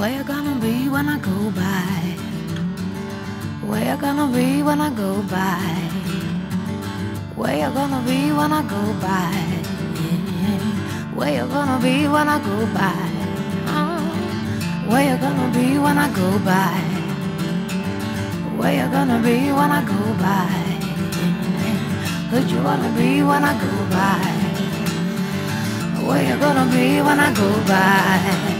Where you gonna be when I go by? Where you gonna be when I go by? Where you gonna be when I go by? Where you gonna be when I go by? Where you gonna be when I go by? Where you gonna be when I go by? Who'd you wanna be when I go by? Where you gonna be when I go by?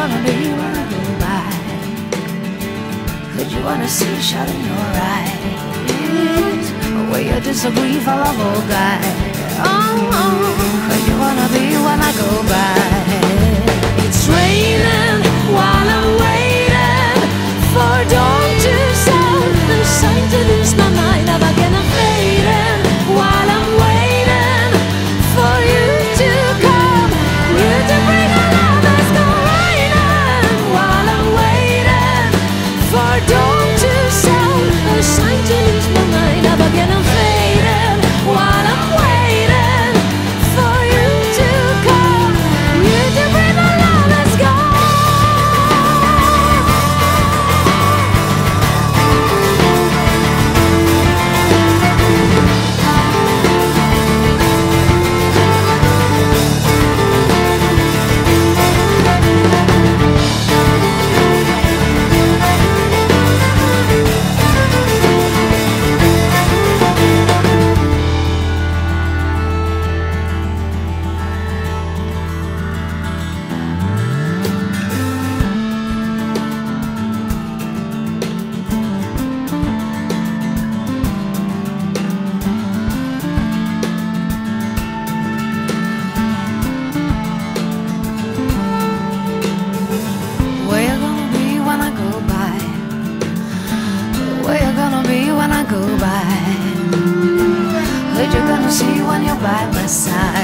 wanna be when I go by? Could you wanna see a shot in your eyes? Or will you disagree for love or guy? Oh, oh, could you wanna be when I go by? loves you when you're by my side.